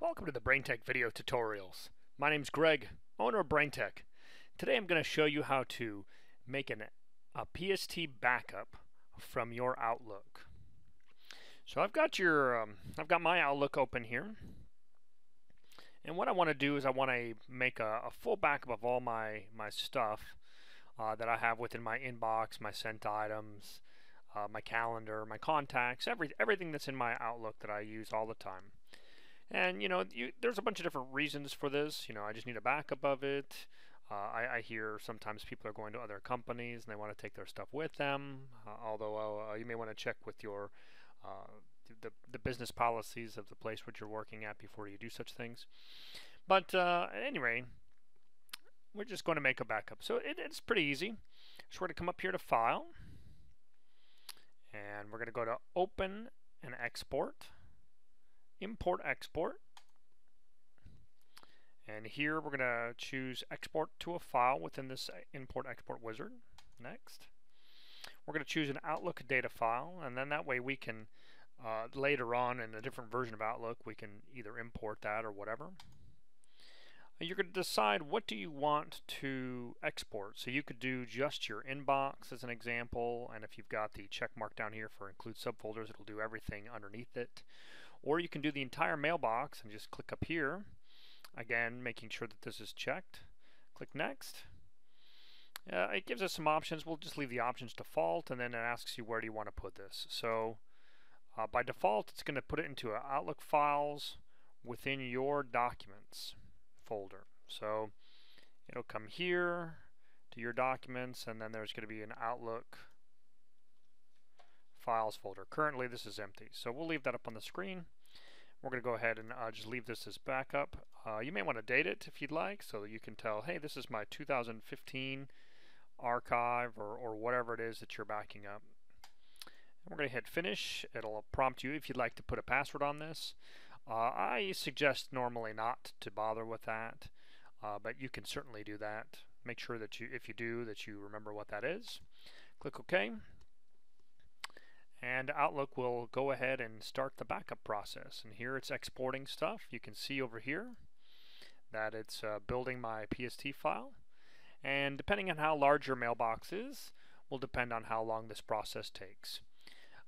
Welcome to the Braintek video tutorials. My name is Greg, owner of Braintek. Today I'm going to show you how to make an, a PST backup from your Outlook. So I've got your, um, I've got my Outlook open here. And what I want to do is I want to make a, a, full backup of all my, my stuff uh, that I have within my inbox, my sent items, uh, my calendar, my contacts, every, everything that's in my Outlook that I use all the time. And you know, you, there's a bunch of different reasons for this. You know, I just need a backup of it. Uh, I, I, hear sometimes people are going to other companies and they want to take their stuff with them. Uh, although uh, you may want to check with your uh, the, the business policies of the place which you're working at before you do such things. But uh, at any rate, we're just going to make a backup. So it, it's pretty easy. So we're going to come up here to File, and we're going to go to Open and Export import export. And here we're going to choose export to a file within this import export wizard. Next. We're going to choose an Outlook data file and then that way we can uh, later on in a different version of Outlook we can either import that or whatever. You're going to decide what do you want to export. So you could do just your inbox as an example and if you've got the check mark down here for include subfolders it'll do everything underneath it. Or you can do the entire mailbox and just click up here. Again, making sure that this is checked. Click Next. Uh, it gives us some options. We'll just leave the options default and then it asks you where do you want to put this. So uh, by default it's going to put it into Outlook files within your documents folder. So it'll come here to your documents and then there's going to be an Outlook files folder. Currently this is empty, so we'll leave that up on the screen. We're going to go ahead and uh, just leave this as backup. Uh, you may want to date it if you'd like, so you can tell, hey, this is my 2015 archive or, or whatever it is that you're backing up. And we're going to hit finish. It'll prompt you if you'd like to put a password on this. Uh, I suggest normally not to bother with that, uh, but you can certainly do that. Make sure that you, if you do, that you remember what that is. Click OK and Outlook will go ahead and start the backup process. And here it's exporting stuff. You can see over here that it's uh, building my PST file. And depending on how large your mailbox is will depend on how long this process takes.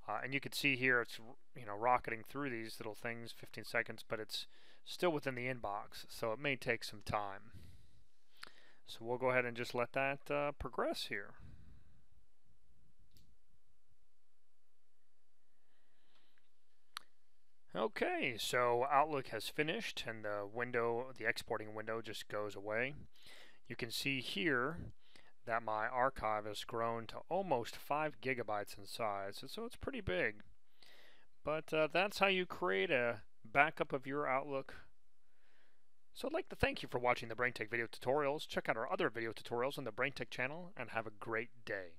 Uh, and you can see here it's you know rocketing through these little things 15 seconds but it's still within the inbox so it may take some time. So we'll go ahead and just let that uh, progress here Okay, so Outlook has finished and the window, the exporting window just goes away. You can see here that my archive has grown to almost 5 gigabytes in size, so it's pretty big. But uh, that's how you create a backup of your Outlook. So I'd like to thank you for watching the Braintek video tutorials. Check out our other video tutorials on the Braintek channel and have a great day.